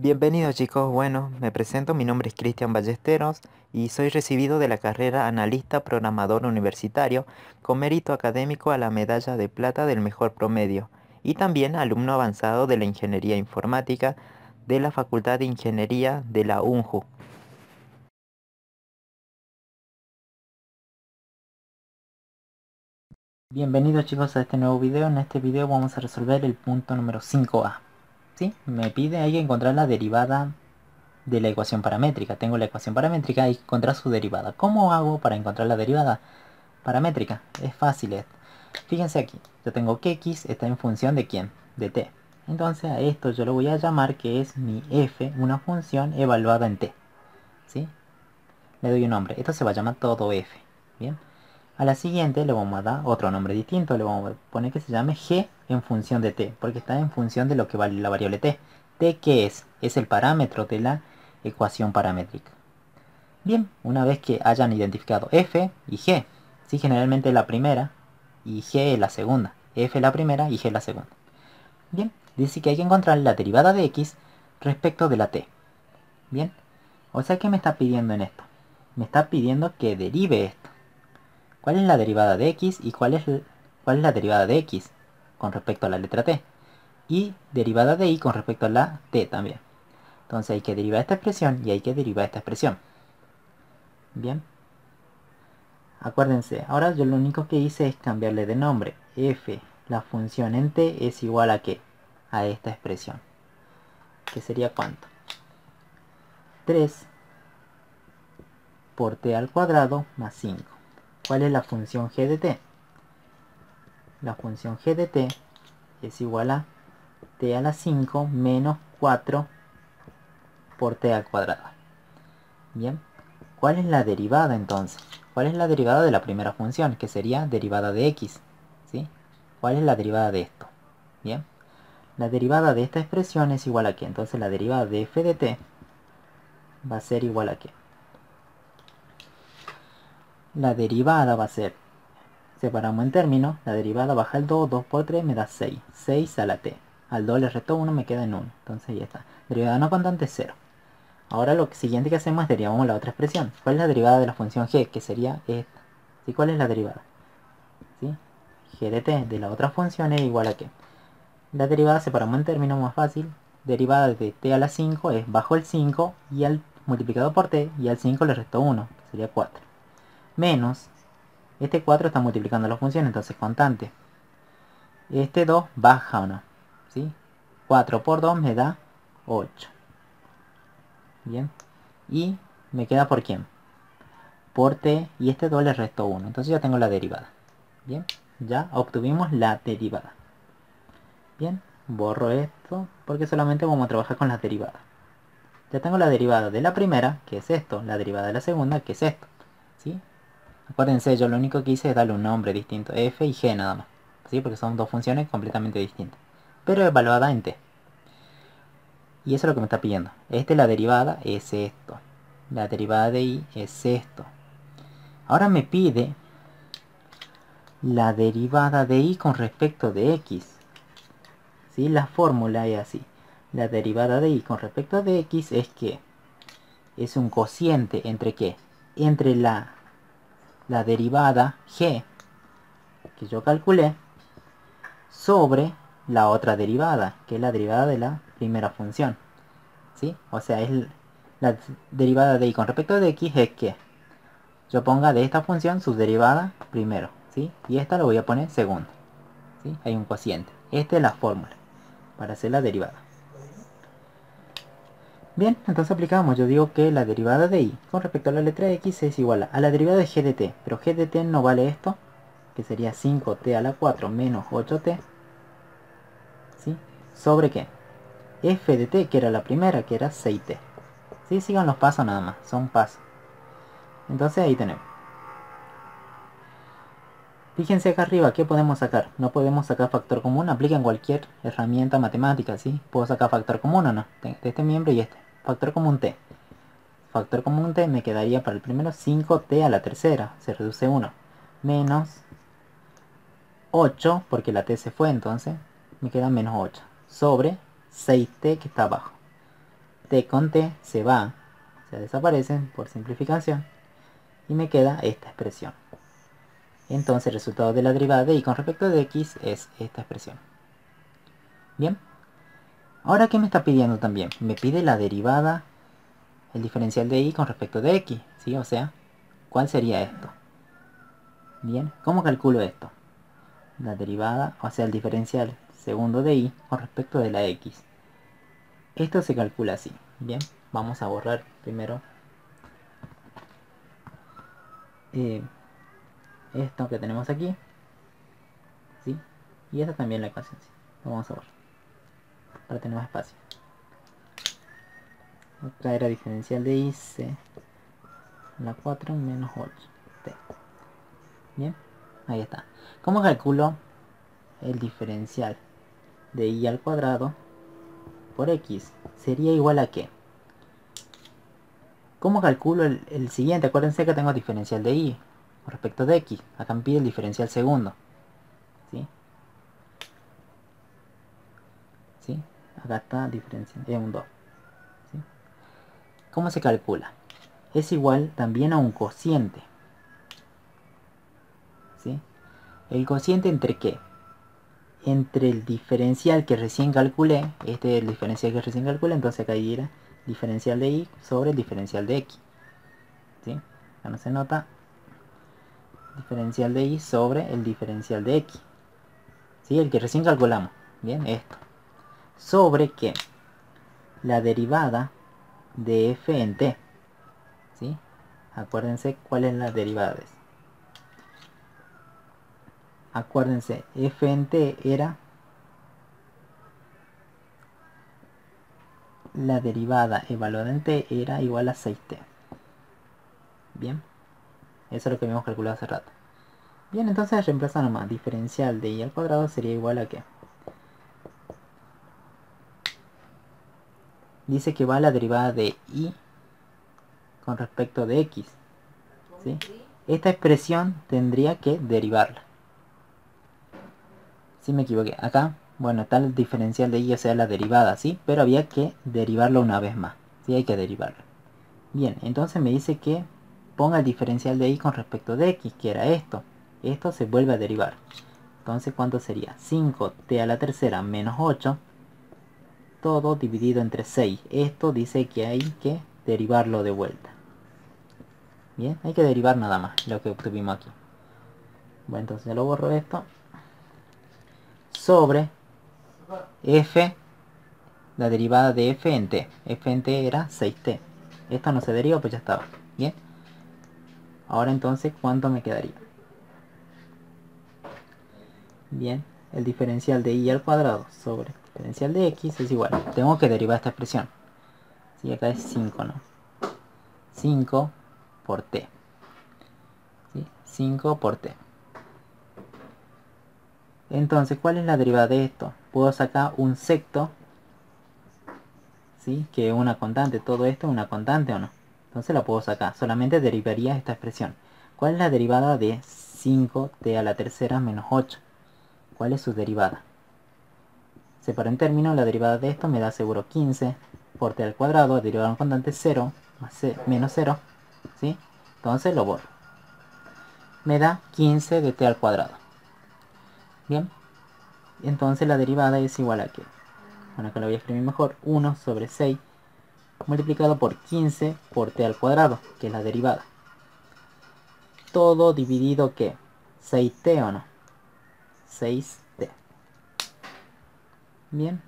Bienvenidos chicos, bueno, me presento, mi nombre es Cristian Ballesteros y soy recibido de la carrera Analista Programador Universitario con mérito académico a la medalla de plata del mejor promedio y también alumno avanzado de la Ingeniería Informática de la Facultad de Ingeniería de la UNJU. Bienvenidos chicos a este nuevo video, en este video vamos a resolver el punto número 5a. ¿Sí? Me pide hay encontrar la derivada de la ecuación paramétrica. Tengo la ecuación paramétrica y encontrar su derivada. ¿Cómo hago para encontrar la derivada paramétrica? Es fácil esto. Fíjense aquí, yo tengo que x está en función de quién? De t. Entonces a esto yo lo voy a llamar que es mi f, una función evaluada en t. ¿Sí? Le doy un nombre. Esto se va a llamar todo f. Bien. A la siguiente le vamos a dar otro nombre distinto, le vamos a poner que se llame g en función de t, porque está en función de lo que vale la variable t. t qué es? Es el parámetro de la ecuación paramétrica. Bien, una vez que hayan identificado f y g, si generalmente la primera y g es la segunda, f la primera y g la segunda. Bien, dice que hay que encontrar la derivada de x respecto de la t. Bien, o sea que me está pidiendo en esto. Me está pidiendo que derive esto cuál es la derivada de x y cuál es, cuál es la derivada de x con respecto a la letra t. Y derivada de y con respecto a la t también. Entonces hay que derivar esta expresión y hay que derivar esta expresión. Bien. Acuérdense, ahora yo lo único que hice es cambiarle de nombre. f, la función en t es igual a qué? A esta expresión. ¿Que sería cuánto? 3 por t al cuadrado más 5. ¿Cuál es la función g de t? La función g de t es igual a t a la 5 menos 4 por t al cuadrado. Bien, ¿cuál es la derivada entonces? ¿Cuál es la derivada de la primera función? Que sería derivada de x. ¿sí? ¿Cuál es la derivada de esto? Bien, la derivada de esta expresión es igual a qué? Entonces la derivada de f de t va a ser igual a qué? La derivada va a ser, separamos en términos, la derivada baja el 2, 2 por 3 me da 6, 6 a la t, al 2 le resto 1 me queda en 1, entonces ya está, derivada no constante 0. Ahora lo siguiente que hacemos es derivamos la otra expresión, ¿cuál es la derivada de la función g? Que sería esta, ¿sí? ¿cuál es la derivada? ¿Sí? g de t de la otra función es igual a qué? La derivada separamos en términos más fácil, derivada de t a la 5 es bajo el 5 y al multiplicado por t y al 5 le resto 1, que sería 4 menos, este 4 está multiplicando la función, entonces constante. Este 2 baja o no, ¿sí? 4 por 2 me da 8. Bien, y me queda por quién? Por t y este 2 le resto 1, entonces ya tengo la derivada. Bien, ya obtuvimos la derivada. Bien, borro esto porque solamente vamos a trabajar con la derivada. Ya tengo la derivada de la primera, que es esto, la derivada de la segunda, que es esto. ¿Sí? Acuérdense, yo lo único que hice es darle un nombre distinto, f y g nada más. ¿Sí? Porque son dos funciones completamente distintas. Pero evaluada en t. Y eso es lo que me está pidiendo. Esta es la derivada, es esto. La derivada de y es esto. Ahora me pide la derivada de y con respecto de x. ¿Sí? La fórmula es así. La derivada de y con respecto de x es que es un cociente entre qué? Entre la la derivada g que yo calculé sobre la otra derivada, que es la derivada de la primera función. ¿Sí? O sea, es la derivada de y con respecto de x es que yo ponga de esta función su derivada primero. ¿sí? Y esta lo voy a poner segundo. ¿sí? Hay un cociente. Esta es la fórmula para hacer la derivada. Bien, entonces aplicamos, yo digo que la derivada de y con respecto a la letra x es igual a, la derivada de g de t, pero g de t no vale esto, que sería 5t a la 4 menos 8t, ¿sí? ¿Sobre qué? f de t, que era la primera, que era 6t. ¿Sí? Sigan los pasos nada más, son pasos. Entonces ahí tenemos. Fíjense acá arriba, ¿qué podemos sacar? No podemos sacar factor común, apliquen cualquier herramienta matemática, ¿sí? Puedo sacar factor común o no, de este miembro y este factor común t. Factor común t me quedaría para el primero 5t a la tercera, se reduce 1, menos 8, porque la t se fue entonces, me queda menos 8, sobre 6t que está abajo. t con t se va, se desaparecen por simplificación y me queda esta expresión. Entonces el resultado de la derivada de y con respecto de x es esta expresión. Bien. Ahora, ¿qué me está pidiendo también? Me pide la derivada, el diferencial de y con respecto de x. ¿sí? O sea, ¿cuál sería esto? Bien, ¿cómo calculo esto? La derivada, o sea, el diferencial segundo de y con respecto de la x. Esto se calcula así. Bien, vamos a borrar primero eh, esto que tenemos aquí. ¿sí? Y esta también la ecuación. Lo vamos a borrar para tener más espacio. Otra era diferencial de i, c, la 4 menos 8, t. Bien, ahí está. ¿Cómo calculo el diferencial de i al cuadrado por x? Sería igual a qué? ¿Cómo calculo el, siguiente? Acuérdense que tengo diferencial de i respecto de x. Acá me pide el diferencial segundo. ¿Sí? ¿Sí? Acá está diferencial. Es un 2. ¿Cómo se calcula? Es igual también a un cociente. ¿Sí? ¿El cociente entre qué? Entre el diferencial que recién calculé, este es el diferencial que recién calculé, entonces acá irá diferencial de y sobre el diferencial de x. ¿Sí? Acá no se nota. Diferencial de y sobre el diferencial de x. ¿Sí? El que recién calculamos. Bien, esto. Sobre qué? La derivada de f en t. ¿Sí? Acuérdense cuál es la derivada de. Acuérdense, f en t era la derivada evaluada en t era igual a 6t. Bien, eso es lo que habíamos calculado hace rato. Bien, entonces reemplaza nomás. Diferencial de y al cuadrado sería igual a qué? Dice que va la derivada de y con respecto de x. ¿sí? Esta expresión tendría que derivarla. Si me equivoqué. Acá bueno, tal el diferencial de y, o sea, la derivada, ¿sí? Pero había que derivarlo una vez más. Sí, hay que derivarlo. Bien, entonces me dice que ponga el diferencial de y con respecto de x, que era esto. Esto se vuelve a derivar. Entonces, ¿cuánto sería? 5t a la tercera menos 8. Todo dividido entre 6. Esto dice que hay que derivarlo de vuelta. Bien, hay que derivar nada más lo que obtuvimos aquí. Bueno, entonces lo borro esto. Sobre f, la derivada de f en t. f en t era 6t. Esto no se deriva, pues ya estaba. Bien. Ahora entonces, ¿cuánto me quedaría? Bien, el diferencial de y al cuadrado sobre diferencial de x es igual. Tengo que derivar esta expresión. Si acá es 5, ¿no? 5 por t. 5 por t. Entonces, ¿cuál es la derivada de esto? Puedo sacar un secto, ¿sí? Que es una constante. Todo esto es una constante o no. Entonces la puedo sacar. Solamente derivaría esta expresión. ¿Cuál es la derivada de 5t a la tercera menos 8? ¿Cuál es su derivada? Separo en términos, la derivada de esto me da seguro 15 por t al cuadrado, derivada en constante 0 más menos 0, ¿sí? Entonces lo borro. Me da 15 de t al cuadrado. Bien. Entonces la derivada es igual a que, bueno acá lo voy a escribir mejor, 1 sobre 6 multiplicado por 15 por t al cuadrado, que es la derivada. Todo dividido que 6t o no. 6t. Bien.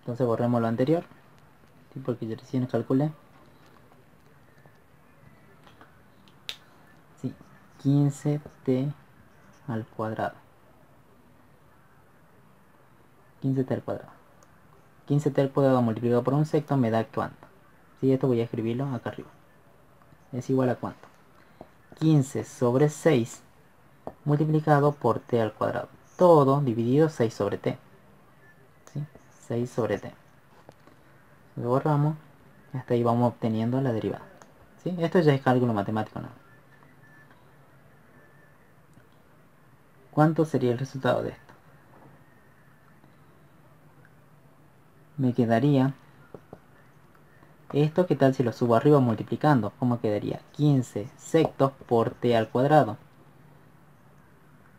Entonces borremos lo anterior. Porque yo recién calculé. 15t al cuadrado 15t al cuadrado 15t al cuadrado multiplicado por un sexto me da cuánto si esto voy a escribirlo acá arriba es igual a cuánto 15 sobre 6 multiplicado por t al cuadrado todo dividido 6 sobre t 6 sobre t lo borramos hasta ahí vamos obteniendo la derivada ¿Sí? esto ya es cálculo matemático ¿no? ¿Cuánto sería el resultado de esto? me quedaría esto, ¿qué tal si lo subo arriba multiplicando? ¿Cómo quedaría? 15 sectos por t al cuadrado.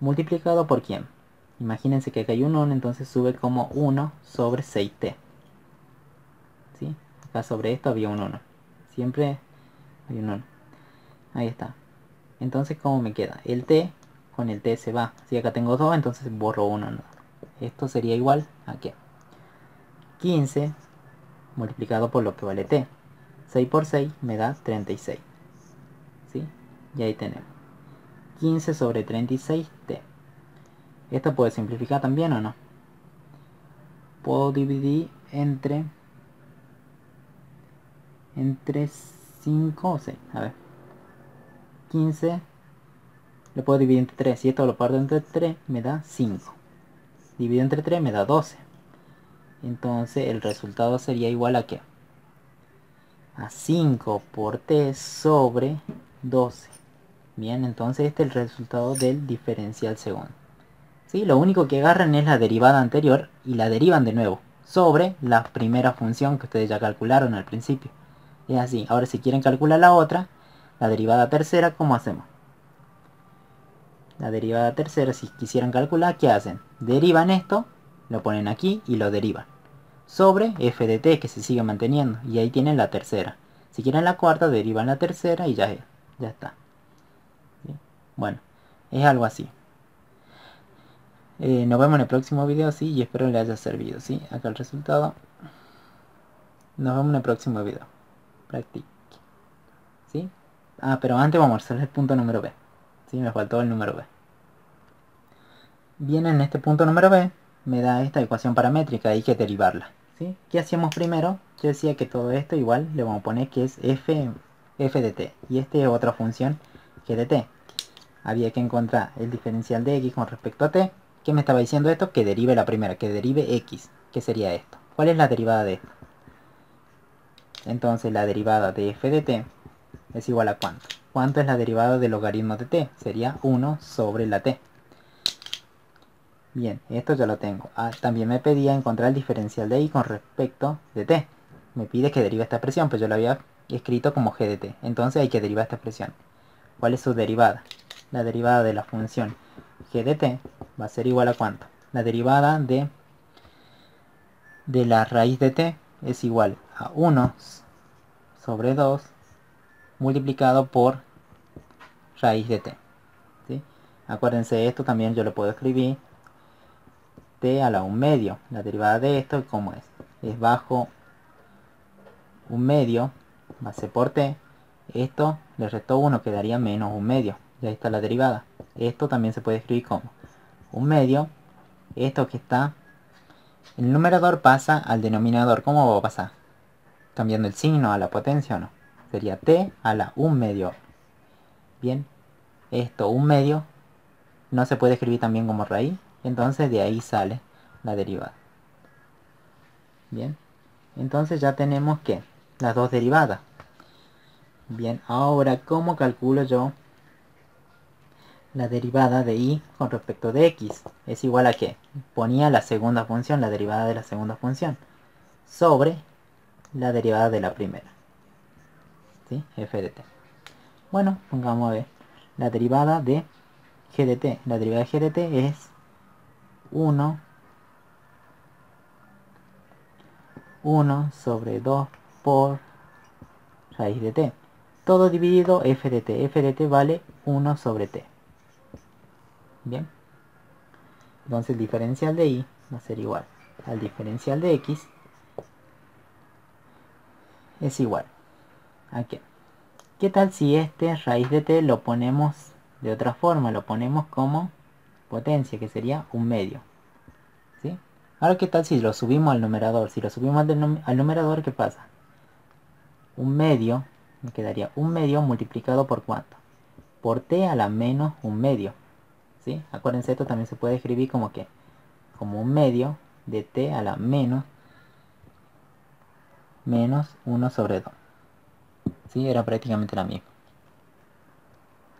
Multiplicado por quién? Imagínense que acá hay un 1, entonces sube como 1 sobre 6t. ¿Sí? Acá sobre esto había un 1. Siempre hay un 1. Ahí está. Entonces, ¿cómo me queda? El t con el t se va. Si acá tengo 2, entonces borro 1. Esto sería igual a qué? 15 multiplicado por lo que vale t. 6 por 6 me da 36. ¿Sí? Y ahí tenemos. 15 sobre 36t. Esto puede simplificar también o no. Puedo dividir entre entre 5 o 6. A ver. 15 lo puedo dividir entre 3. Si esto lo parto entre 3 me da 5. Dividido entre 3 me da 12 entonces el resultado sería igual a qué? A 5 por t sobre 12. Bien, entonces este es el resultado del diferencial segundo. Lo único que agarran es la derivada anterior y la derivan de nuevo sobre la primera función que ustedes ya calcularon al principio. Es así. Ahora si quieren calcular la otra, la derivada tercera, ¿cómo hacemos? La derivada tercera, si quisieran calcular, ¿qué hacen? Derivan esto, lo ponen aquí y lo derivan sobre f de t que se sigue manteniendo y ahí tienen la tercera si quieren la cuarta derivan la tercera y ya, ya está bueno es algo así eh, nos vemos en el próximo video sí y espero les haya servido sí acá el resultado nos vemos en el próximo video practique sí ah pero antes vamos a hacer el punto número b sí me faltó el número b bien en este punto número b me da esta ecuación paramétrica, hay que derivarla. ¿sí? ¿Qué hacíamos primero? Yo decía que todo esto igual le vamos a poner que es f, f de t. Y esta es otra función que de t. Había que encontrar el diferencial de x con respecto a t. ¿Qué me estaba diciendo esto? Que derive la primera, que derive x. ¿Qué sería esto? ¿Cuál es la derivada de esto? Entonces la derivada de f de t es igual a cuánto. ¿Cuánto es la derivada del logaritmo de t? Sería 1 sobre la t. Bien, esto ya lo tengo. Ah, también me pedía encontrar el diferencial de y con respecto de t. Me pide que derive esta expresión, pero yo lo había escrito como g de t. Entonces hay que derivar esta expresión. ¿Cuál es su derivada? La derivada de la función g de t va a ser igual a cuánto? La derivada de, de la raíz de t es igual a 1 sobre 2 multiplicado por raíz de t. ¿sí? Acuérdense, esto también yo lo puedo escribir a la 1 medio. La derivada de esto, ¿cómo es? Es bajo un medio, base por t. Esto le restó 1, quedaría menos un medio. Y ahí está la derivada. Esto también se puede escribir como un medio. Esto que está... El numerador pasa al denominador. ¿Cómo va a pasar? Cambiando el signo a la potencia o no. Sería t a la 1 medio. Bien. Esto, un medio, no se puede escribir también como raíz entonces de ahí sale la derivada. Bien, entonces ya tenemos que las dos derivadas. Bien, ahora ¿cómo calculo yo la derivada de y con respecto de x? Es igual a que ponía la segunda función, la derivada de la segunda función, sobre la derivada de la primera. ¿Sí? f de t. Bueno, pongamos a ver. La derivada de g de t. La derivada de g de t es 1 1 sobre 2 por raíz de t. Todo dividido f de t. f de t vale 1 sobre t. Bien. Entonces el diferencial de y va a ser igual al diferencial de x es igual a qué? ¿Qué tal si este raíz de t lo ponemos de otra forma? Lo ponemos como potencia, que sería un medio. ¿sí? Ahora, ¿qué tal si lo subimos al numerador? Si lo subimos al, numerador, ¿qué pasa? Un medio, me quedaría un medio multiplicado por cuánto? Por t a la menos un medio. ¿Sí? Acuérdense, esto también se puede escribir como que, como un medio de t a la menos menos 1 sobre 2. ¿Sí? Era prácticamente la misma.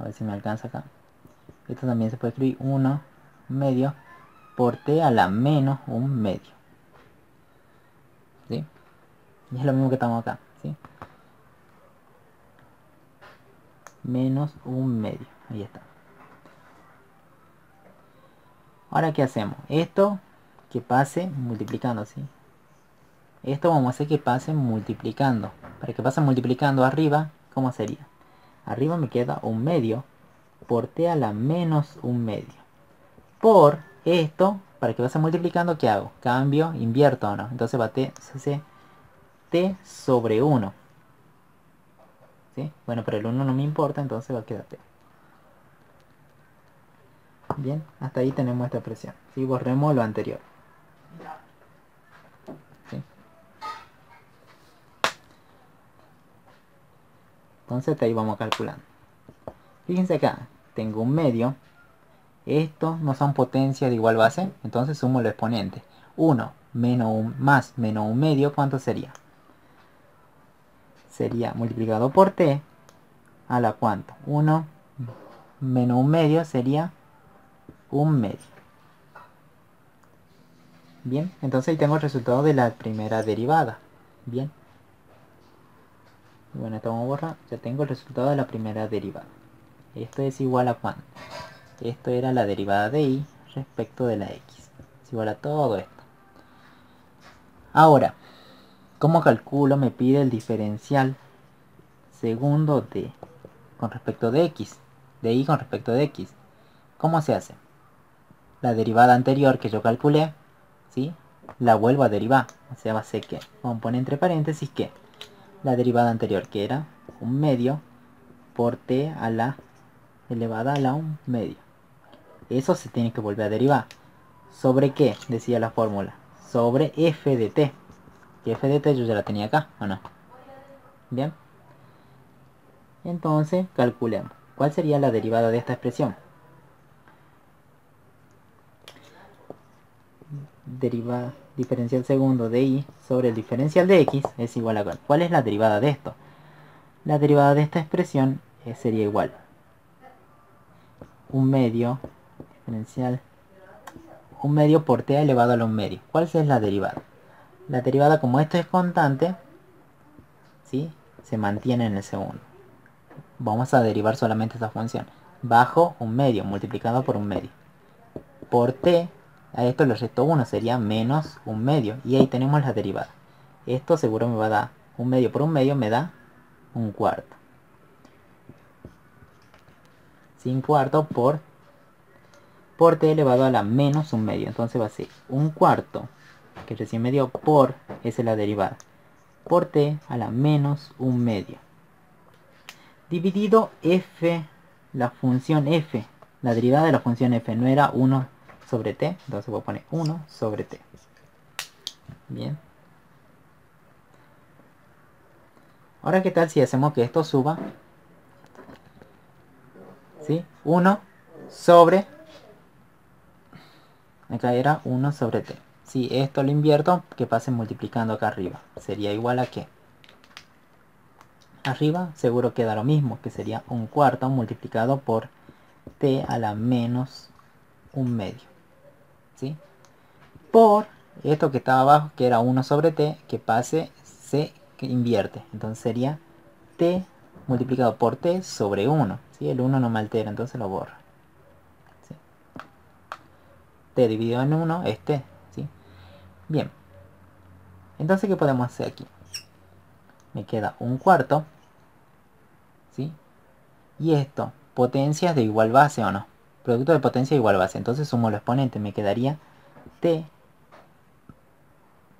A ver si me alcanza acá. Esto también se puede escribir 1 medio por t a la menos un medio. ¿sí? Y es lo mismo que estamos acá, ¿sí? Menos un medio, ahí está. Ahora, ¿qué hacemos? Esto que pase multiplicando, ¿sí? Esto vamos a hacer que pase multiplicando. Para que pase multiplicando arriba, ¿cómo sería? Arriba me queda un medio por t a la menos un medio. Por esto, para que pase multiplicando, ¿qué hago? Cambio, invierto o no. Entonces va t, t sobre 1. ¿Sí? Bueno, pero el 1 no me importa, entonces va a quedar t. Bien, hasta ahí tenemos esta expresión. Si borremos lo anterior. Entonces ahí vamos calculando. Fíjense acá, tengo un medio. Estos no son potencias de igual base, entonces sumo el exponente. 1 menos un, más menos un medio, ¿cuánto sería? Sería multiplicado por t a la cuánto? 1 menos un medio sería un medio. Bien, entonces ahí tengo el resultado de la primera derivada. Bien. Bueno, esto vamos a borrar. Ya tengo el resultado de la primera derivada. Esto es igual a cuánto. Esto era la derivada de y respecto de la x. Es igual a todo esto. Ahora, ¿cómo calculo? Me pide el diferencial segundo de con respecto de x. De y con respecto de x. ¿Cómo se hace? La derivada anterior que yo calculé, ¿sí? La vuelvo a derivar. O sea, va a ser que, vamos a poner entre paréntesis que la derivada anterior, que era un medio por t a la elevada a la un medio. Eso se tiene que volver a derivar. ¿Sobre qué? Decía la fórmula. Sobre f de t. F de t yo ya la tenía acá, ¿o no? Bien. Entonces, calculemos. ¿Cuál sería la derivada de esta expresión? Derivada diferencial segundo de y sobre el diferencial de x es igual a cuál. ¿Cuál es la derivada de esto? La derivada de esta expresión sería igual. Un medio diferencial un medio por t elevado a un medio. ¿Cuál es la derivada? La derivada como esto es constante, ¿sí? se mantiene en el segundo. Vamos a derivar solamente esta función. Bajo un medio multiplicado por un medio. Por t a esto le resto 1, sería menos un medio. Y ahí tenemos la derivada. Esto seguro me va a dar un medio por un medio, me da un cuarto. Sin cuarto por, por t elevado a la menos un medio. Entonces va a ser un cuarto, que recién me dio por, esa es la derivada. Por t a la menos un medio. Dividido f, la función f. La derivada de la función f no era 1 sobre t, entonces voy a poner 1 sobre t. Bien. Ahora, ¿qué tal si hacemos que esto suba? ¿Sí? 1 sobre... Acá era 1 sobre t. Si esto lo invierto, que pase multiplicando acá arriba. Sería igual a qué? Arriba seguro queda lo mismo, que sería un cuarto multiplicado por t a la menos un medio. ¿Sí? Por esto que estaba abajo, que era 1 sobre t, que pase, se invierte. Entonces sería t multiplicado por t sobre 1. ¿sí? El 1 no me altera, entonces lo borro. t dividido en 1 es t. ¿sí? Bien. Entonces, ¿qué podemos hacer aquí? Me queda un cuarto. ¿sí? Y esto, potencias de igual base o no producto de potencia igual base. Entonces sumo el exponente, me quedaría t.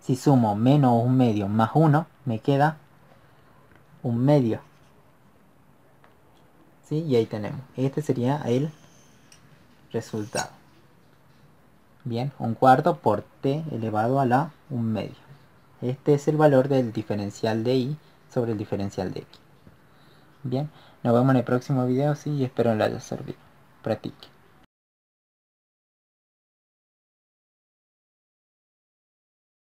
Si sumo menos un medio más 1, me queda un medio. ¿Sí? Y ahí tenemos. Este sería el resultado. Bien, un cuarto por t elevado a la un medio. Este es el valor del diferencial de y sobre el diferencial de x. Bien, nos vemos en el próximo video, sí, y espero les haya servido. Practique.